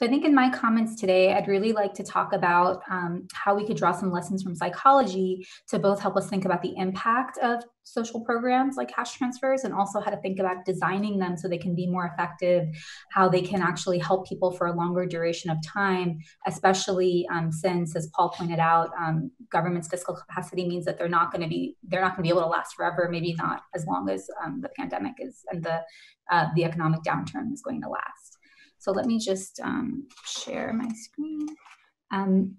So I think in my comments today, I'd really like to talk about um, how we could draw some lessons from psychology to both help us think about the impact of social programs like cash transfers and also how to think about designing them so they can be more effective, how they can actually help people for a longer duration of time, especially um, since, as Paul pointed out, um, government's fiscal capacity means that they're not going to be they're not going to be able to last forever, maybe not as long as um, the pandemic is and the uh, the economic downturn is going to last. So let me just um, share my screen. Um,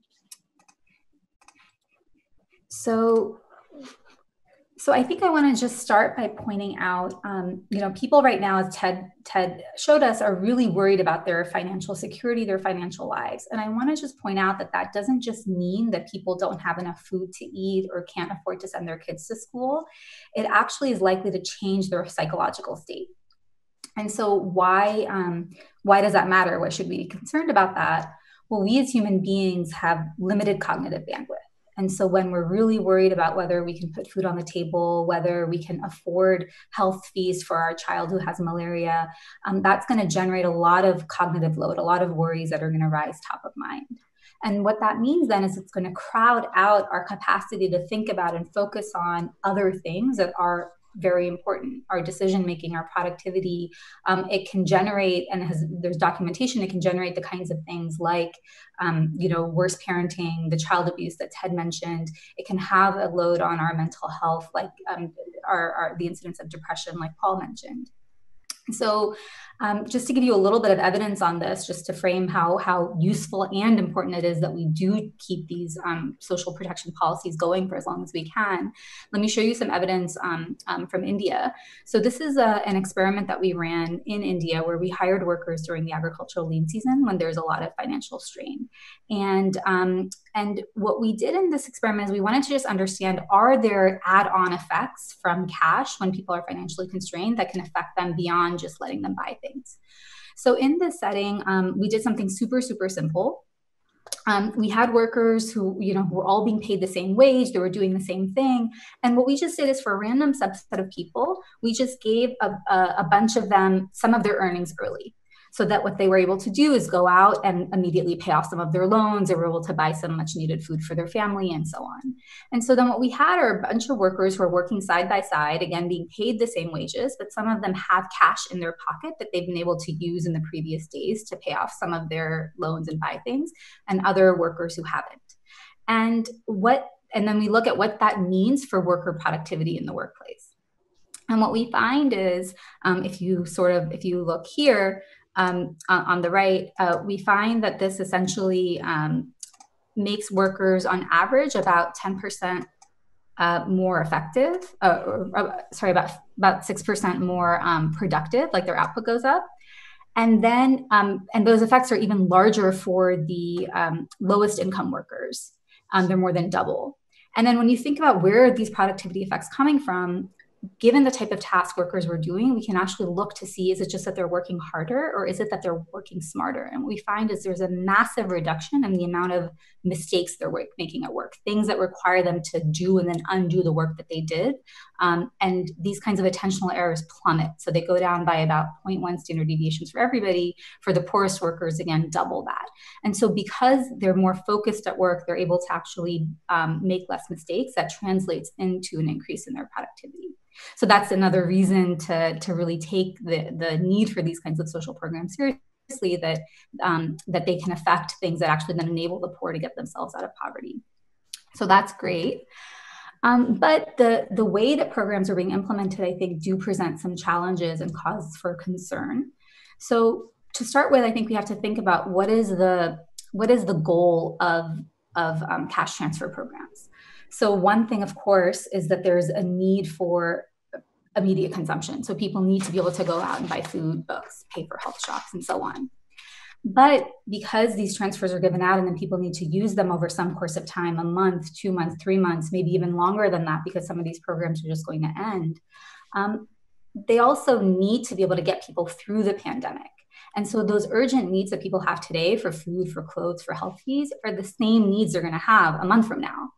so, so I think I want to just start by pointing out, um, you know, people right now, as Ted Ted showed us, are really worried about their financial security, their financial lives. And I want to just point out that that doesn't just mean that people don't have enough food to eat or can't afford to send their kids to school. It actually is likely to change their psychological state. And so, why um, why does that matter? Why should we be concerned about that? Well, we as human beings have limited cognitive bandwidth. And so, when we're really worried about whether we can put food on the table, whether we can afford health fees for our child who has malaria, um, that's going to generate a lot of cognitive load, a lot of worries that are going to rise top of mind. And what that means then is it's going to crowd out our capacity to think about and focus on other things that are very important. Our decision making our productivity um, it can generate and has there's documentation it can generate the kinds of things like um, you know worse parenting the child abuse that ted mentioned. It can have a load on our mental health like um, our, our the incidence of depression like paul mentioned so um, just to give you a little bit of evidence on this, just to frame how how useful and important it is that we do keep these um, social protection policies going for as long as we can. Let me show you some evidence um, um from India. So this is a, an experiment that we ran in India where we hired workers during the agricultural lean season when there's a lot of financial strain, and um, and what we did in this experiment is we wanted to just understand are there add-on effects from cash when people are financially constrained that can affect them beyond just letting them buy things things. So in this setting, um, we did something super, super simple. Um, we had workers who, you know, who were all being paid the same wage. They were doing the same thing. And what we just did is for a random subset of people, we just gave a, a, a bunch of them some of their earnings early so that what they were able to do is go out and immediately pay off some of their loans. They were able to buy some much needed food for their family and so on. And so then what we had are a bunch of workers who are working side by side, again, being paid the same wages, but some of them have cash in their pocket that they've been able to use in the previous days to pay off some of their loans and buy things, and other workers who haven't. And what and then we look at what that means for worker productivity in the workplace. And what we find is, um, if you sort of, if you look here, um, on the right, uh, we find that this essentially um, makes workers on average about 10% uh, more effective, uh, or, uh, sorry, about, about 6% more um, productive, like their output goes up. And then, um, and those effects are even larger for the um, lowest income workers. Um, they're more than double. And then when you think about where these productivity effects coming from, given the type of task workers were doing, we can actually look to see is it just that they're working harder or is it that they're working smarter? And what we find is there's a massive reduction in the amount of mistakes they're making at work, things that require them to do and then undo the work that they did. Um, and these kinds of attentional errors plummet. So they go down by about 0.1 standard deviations for everybody. For the poorest workers, again, double that. And so because they're more focused at work, they're able to actually um, make less mistakes. That translates into an increase in their productivity. So that's another reason to, to really take the, the need for these kinds of social programs seriously that, um, that they can affect things that actually then enable the poor to get themselves out of poverty. So that's great. Um, but the, the way that programs are being implemented, I think, do present some challenges and causes for concern. So to start with, I think we have to think about what is the what is the goal of of um, cash transfer programs. So one thing, of course, is that there's a need for immediate consumption. So people need to be able to go out and buy food, books, pay for health shocks, and so on. But because these transfers are given out and then people need to use them over some course of time a month, two months, three months, maybe even longer than that, because some of these programs are just going to end, um, they also need to be able to get people through the pandemic. And so those urgent needs that people have today for food, for clothes, for health fees are the same needs they're going to have a month from now.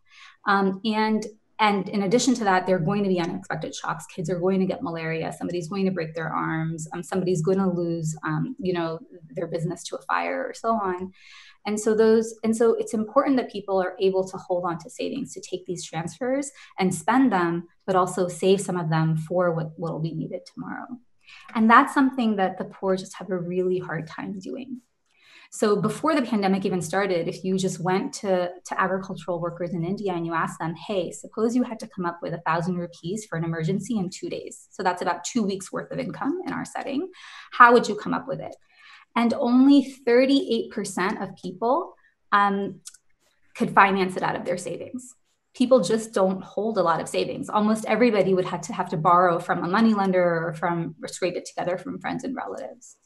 Um, and and in addition to that, there are going to be unexpected shocks. Kids are going to get malaria. Somebody's going to break their arms. Um, somebody's going to lose, um, you know, their business to a fire or so on. And so those, and so it's important that people are able to hold on to savings to take these transfers and spend them, but also save some of them for what will be needed tomorrow. And that's something that the poor just have a really hard time doing. So before the pandemic even started, if you just went to, to agricultural workers in India and you asked them, hey, suppose you had to come up with a thousand rupees for an emergency in two days. So that's about two weeks worth of income in our setting. How would you come up with it? And only 38% of people um, could finance it out of their savings people just don't hold a lot of savings. Almost everybody would have to have to borrow from a money lender or from or scrape it together from friends and relatives.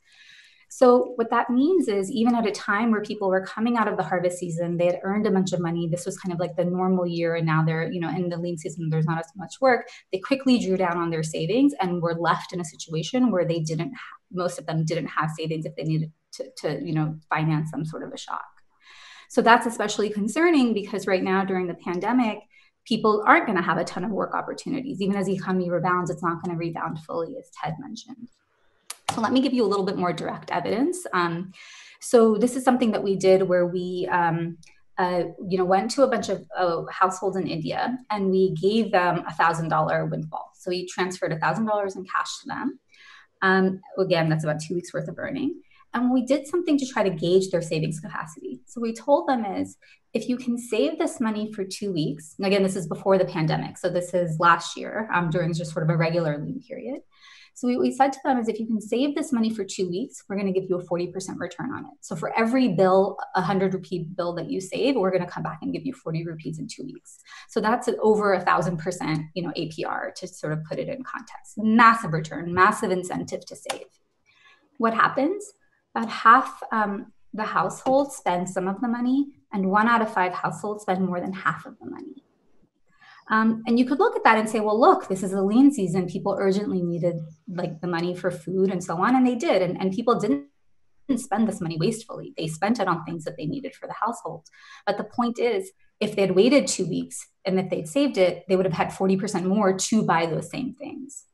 So, what that means is, even at a time where people were coming out of the harvest season, they had earned a bunch of money. This was kind of like the normal year, and now they're, you know, in the lean season, there's not as much work. They quickly drew down on their savings and were left in a situation where they didn't, most of them didn't have savings if they needed to, to, you know, finance some sort of a shock. So, that's especially concerning because right now during the pandemic, people aren't going to have a ton of work opportunities. Even as the economy rebounds, it's not going to rebound fully, as Ted mentioned. So let me give you a little bit more direct evidence. Um, so this is something that we did where we, um, uh, you know, went to a bunch of uh, households in India and we gave them a thousand dollar windfall. So we transferred a thousand dollars in cash to them. Um, again, that's about two weeks worth of earning. And we did something to try to gauge their savings capacity. So we told them is if you can save this money for two weeks, and again, this is before the pandemic. So this is last year um, during just sort of a regular lean period. So what we said to them is if you can save this money for two weeks, we're going to give you a 40% return on it. So for every bill, a 100 rupee bill that you save, we're going to come back and give you 40 rupees in two weeks. So that's over a thousand percent, you know, APR to sort of put it in context. Massive return, massive incentive to save. What happens? About half um, the households spend some of the money, and one out of five households spend more than half of the money. Um, and you could look at that and say, well, look, this is a lean season. People urgently needed like the money for food and so on, and they did. And, and people didn't spend this money wastefully. They spent it on things that they needed for the household. But the point is, if they had waited two weeks and if they'd saved it, they would have had 40% more to buy those same things.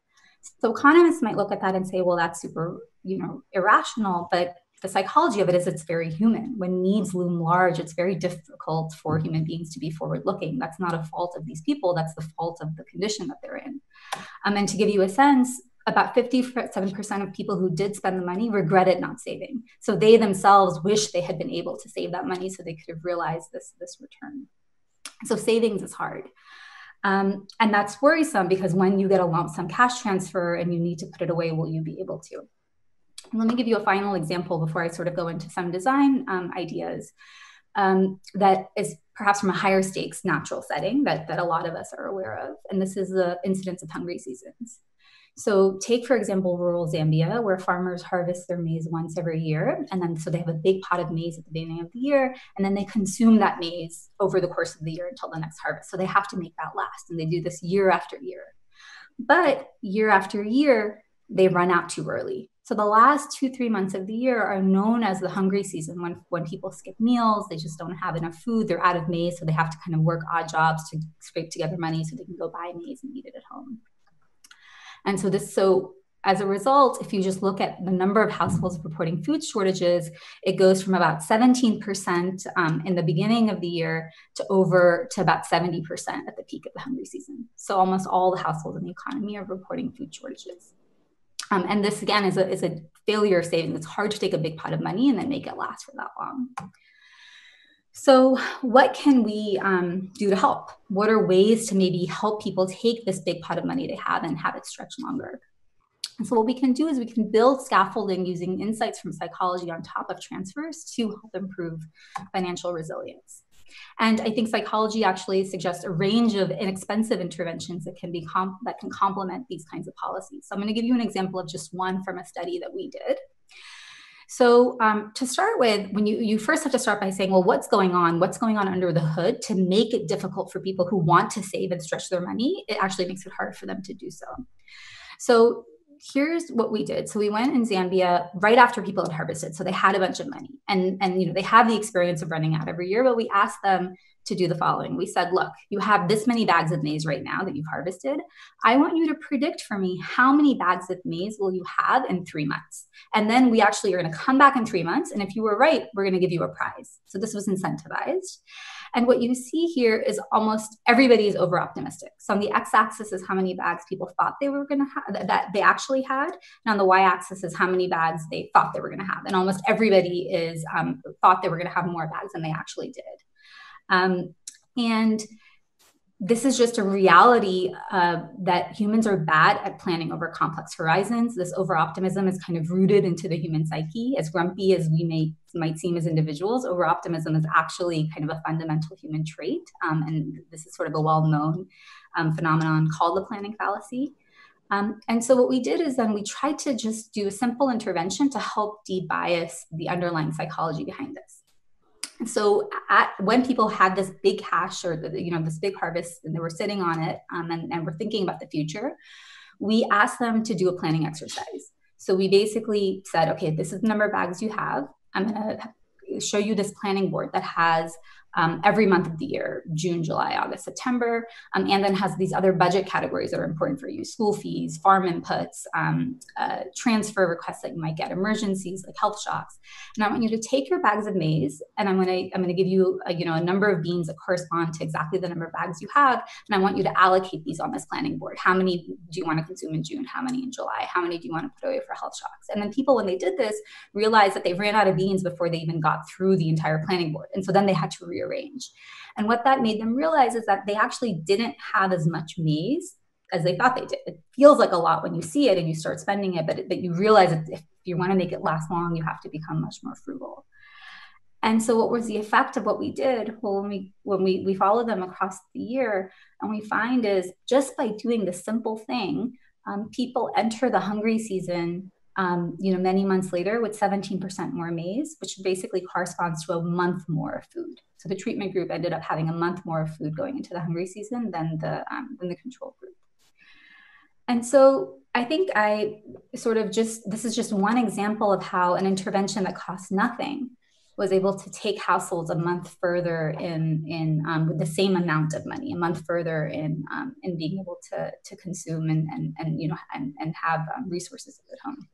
So economists might look at that and say, well, that's super, you know, irrational. But the psychology of it is it's very human. When needs loom large, it's very difficult for human beings to be forward looking. That's not a fault of these people, that's the fault of the condition that they're in. Um, and to give you a sense, about 57% of people who did spend the money regretted not saving. So they themselves wish they had been able to save that money so they could have realized this, this return. So savings is hard. Um, and that's worrisome because when you get a lump sum cash transfer and you need to put it away, will you be able to? Let me give you a final example before I sort of go into some design um, ideas um, that is perhaps from a higher stakes natural setting that, that a lot of us are aware of. And this is the incidence of hungry seasons. So, take for example rural Zambia, where farmers harvest their maize once every year. And then, so they have a big pot of maize at the beginning of the year, and then they consume that maize over the course of the year until the next harvest. So, they have to make that last. And they do this year after year. But year after year, they run out too early. So the last two, three months of the year are known as the hungry season when, when people skip meals, they just don't have enough food, they're out of maize, so they have to kind of work odd jobs to scrape together money so they can go buy maize and eat it at home. And so this, so as a result, if you just look at the number of households reporting food shortages, it goes from about 17% um, in the beginning of the year to over to about 70% at the peak of the hungry season. So almost all the households in the economy are reporting food shortages. Um, and this again is a, is a failure of savings. It's hard to take a big pot of money and then make it last for that long. So, what can we um, do to help? What are ways to maybe help people take this big pot of money they have and have it stretch longer? And so, what we can do is we can build scaffolding using insights from psychology on top of transfers to help improve financial resilience. And I think psychology actually suggests a range of inexpensive interventions that can be comp- that can complement these kinds of policies. So I'm going to give you an example of just one from a study that we did. So um, to start with, when you you first have to start by saying, well, what's going on? What's going on under the hood to make it difficult for people who want to save and stretch their money? It actually makes it hard for them to do so. So here's what we did. So we went in Zambia right after people had harvested. So they had a bunch of money and, and you know, they have the experience of running out every year, but we asked them to do the following. We said, look, you have this many bags of maize right now that you've harvested. I want you to predict for me how many bags of maize will you have in three months? And then we actually are going to come back in three months. And if you were right, we're going to give you a prize. So this was incentivized. And what you see here is almost everybody is over optimistic. So on the x axis is how many bags people thought they were going to have, that they actually had. And on the y axis is how many bags they thought they were going to have. And almost everybody is um, thought they were going to have more bags than they actually did. Um, and this is just a reality uh, that humans are bad at planning over complex horizons. This over optimism is kind of rooted into the human psyche. As grumpy as we may might seem as individuals, over optimism is actually kind of a fundamental human trait, um, and this is sort of a well known um, phenomenon called the planning fallacy. Um, and so what we did is then we tried to just do a simple intervention to help debias the underlying psychology behind this so at, when people had this big cash or the, you know this big harvest and they were sitting on it um, and, and were thinking about the future we asked them to do a planning exercise. So we basically said okay this is the number of bags you have. I'm going to show you this planning board that has um, every month of the year June, July, August, September, um, and then has these other budget categories that are important for you school fees, farm inputs, um, uh, transfer requests that you might get, emergencies like health shocks. And I want you to take your bags of maize, and I'm going to I'm to give you a, you know a number of beans that correspond to exactly the number of bags you have, and I want you to allocate these on this planning board. How many do you want to consume in June? How many in July? How many do you want to put away for health shocks? And then people, when they did this, realized that they ran out of beans before they even got through the entire planning board, and so then they had to re rearrange. And what that made them realize is that they actually didn't have as much maize as they thought they did. It feels like a lot when you see it and you start spending it, but, but you realize that if you want to make it last long, you have to become much more frugal. And so, what was the effect of what we did? Well, when we when we we follow them across the year, and we find is just by doing the simple thing, um, people enter the hungry season um, you know, many months later with 17% more maize, which basically corresponds to a month more of food. So the treatment group ended up having a month more of food going into the hungry season than the um, than the control group. And so I think I sort of just this is just one example of how an intervention that costs nothing was able to take households a month further in in um, with the same amount of money, a month further in um, in being able to to consume and and, and you know and, and have um, resources at home.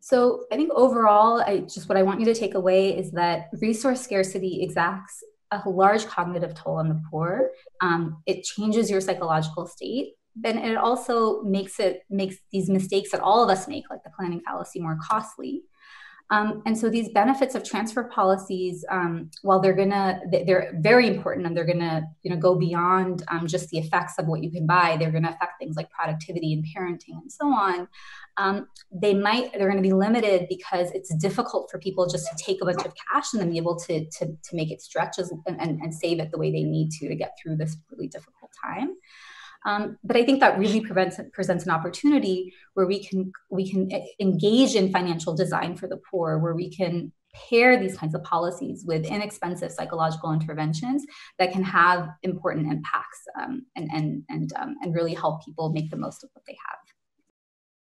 So I think overall, I just what I want you to take away is that resource scarcity exacts a large cognitive toll on the poor. Um, it changes your psychological state, and it also makes it makes these mistakes that all of us make, like the planning fallacy, more costly. Um, and so these benefits of transfer policies, um, while they're gonna, they're very important and they're gonna, you know, go beyond um, just the effects of what you can buy. They're gonna affect things like productivity and parenting and so on. Um, they might, they're gonna be limited because it's difficult for people just to take a bunch of cash and then be able to to, to make it stretch and, and, and save it the way they need to to get through this really difficult time. Um, but I think that really prevents, presents an opportunity where we can we can engage in financial design for the poor, where we can pair these kinds of policies with inexpensive psychological interventions that can have important impacts um, and and and um, and really help people make the most of what they have.